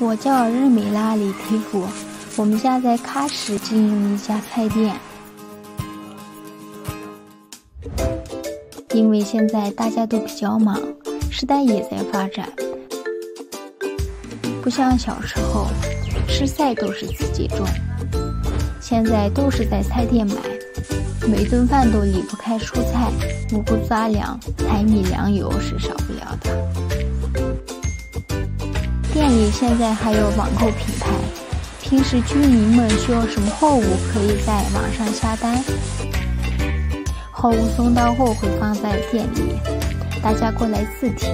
我叫日美拉里提夫，我们家在喀什经营一家菜店。因为现在大家都比较忙，时代也在发展，不像小时候，吃菜都是自己种，现在都是在菜店买，每顿饭都离不开蔬菜，五谷杂粮、柴米粮油是少不了的。店里现在还有网购平台，平时居民们需要什么货物，可以在网上下单，货物送到后会放在店里，大家过来自提。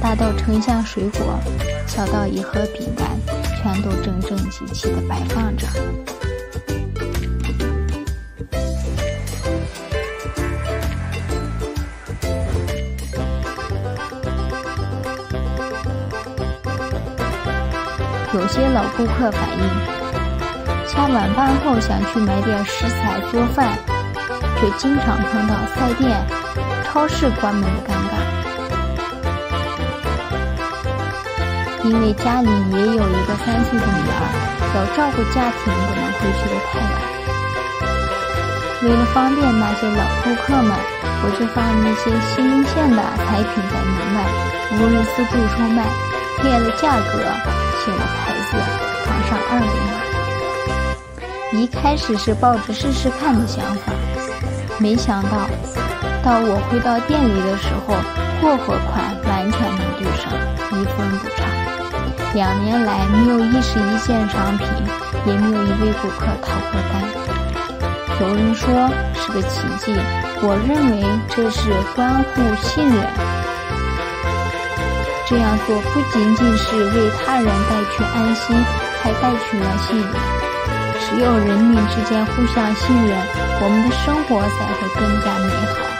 大到成箱水果，小到一盒饼干，全都整整齐齐的摆放着。有些老顾客反映，下晚班后想去买点食材做饭，却经常碰到菜店、超市关门的尴尬。因为家里也有一个三岁的女儿，要照顾家庭，不能回去的太晚。为了方便那些老顾客们，我就放一些新鲜的菜品在门外，无论自助售卖，列了价格。写了牌子，放上二维码。一开始是抱着试试看的想法，没想到，到我回到店里的时候，货和款完全能对上，一分不差。两年来没有一十一件商品，也没有一位顾客逃过单。有人说是个奇迹，我认为这是关乎信任。这样做不仅仅是为他人带去安心，还带去了信任。只有人民之间互相信任，我们的生活才会更加美好。